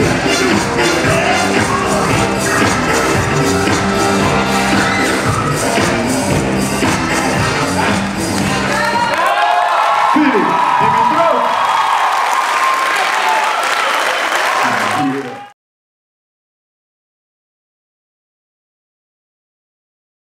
Yeah.